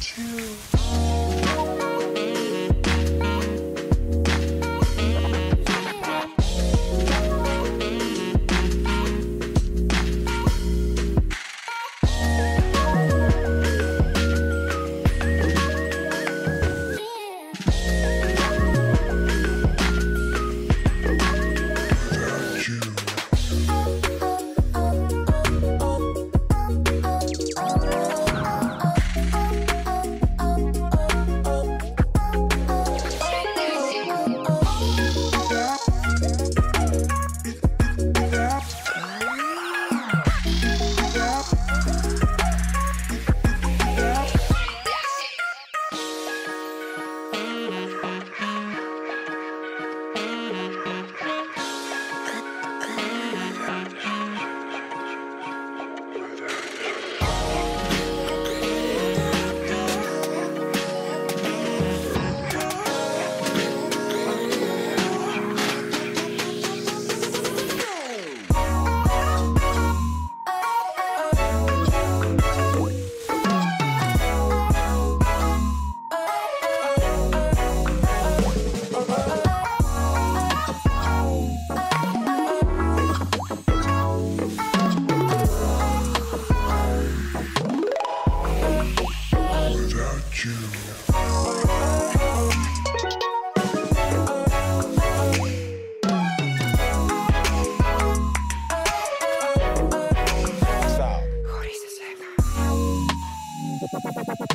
two Stop.